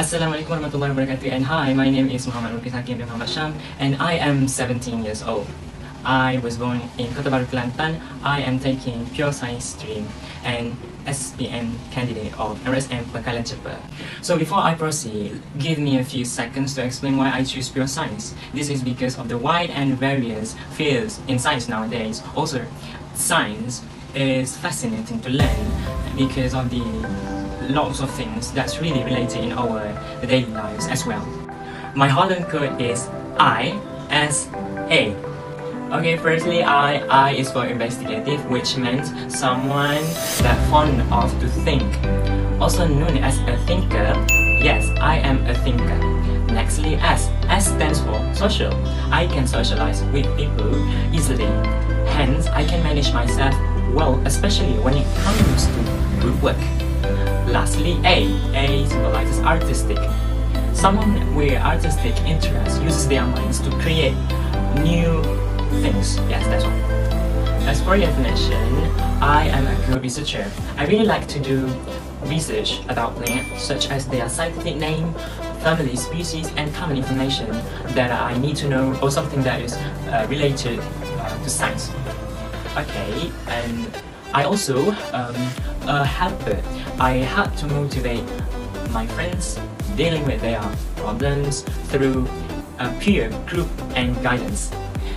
Assalamualaikum warahmatullahi wabarakatuh and hi, my name is Muhammad Mukhriz Hakim bin Muhammad Sham and I am 17 years old. I was born in Kota Bharu, Kelantan. I am taking pure science stream and SPM candidate of RSM Pengkalan Chepa. So before I proceed, give me a few seconds to explain why I choose pure science. This is because of the wide and various fields in science nowadays. Also, science is fascinating to learn because of the lots of things that's really related in our daily lives as well. My Holland code is ISA. Okay, firstly, I, I is for investigative, which means someone that fond of to think. Also known as a thinker, yes, I am a thinker. Nextly, S. S stands for social. I can socialize with people easily. Hence, I can manage myself well, especially when it comes to group work. Lastly, A. A symbolizes artistic. Someone with artistic interests uses their minds to create new things. Yes, that's one. As for your definition, I am a good researcher. I really like to do research about plants, such as their scientific name, family, species, and common information that I need to know, or something that is uh, related uh, to science. Okay, and I also um. I had to motivate my friends dealing with their problems through a peer group and guidance.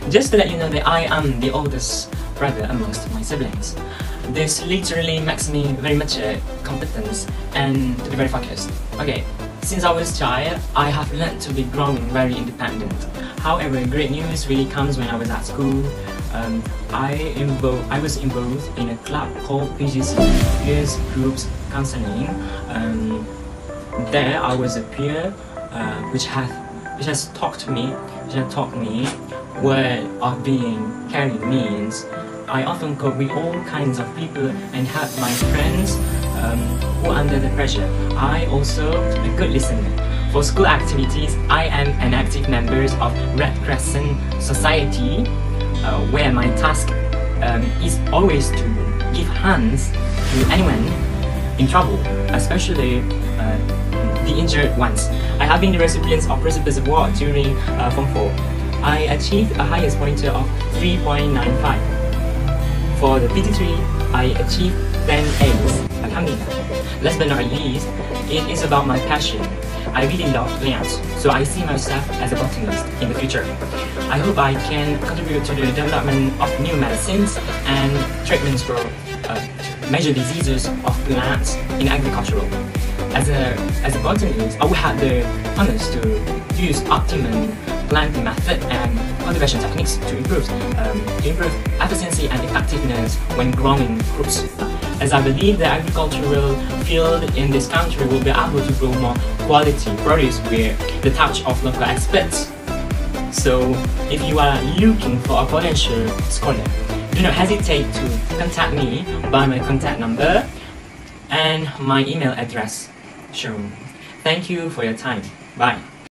Just to let you know that I am the oldest brother amongst my siblings. This literally makes me very much a competence and to be very focused. Okay, since I was child, I have learned to be growing very independent. However, great news really comes when I was at school. Um, I, I was involved in a club called PGC, Peers Groups Counseling. Um, there I was a peer uh, which, have, which has taught me, which has taught me what of being caring means. I often cope with all kinds of people and help my friends um, under the pressure. I also a good listener. For school activities, I am an active member of Red Crescent Society, uh, where my task um, is always to give hands to anyone in trouble, especially uh, the injured ones. I have been the recipient of Precipice Award during uh, Form 4. I achieved a highest pointer of 3.95. For the PT3, I achieved 10 A's. Alhamdulillah. Last but not least, it is about my passion. I really love plants, so I see myself as a botanist in the future. I hope I can contribute to the development of new medicines and treatments for uh, major diseases of plants in agricultural. As a, as a botanist, I will have the honors to use optimum planting method and cultivation techniques to improve, um, to improve efficiency and effectiveness when growing crops. As I believe the agricultural field in this country will be able to grow more quality produce with the touch of local experts. So, if you are looking for a potential scholar, do not hesitate to contact me by my contact number and my email address shown. Thank you for your time. Bye.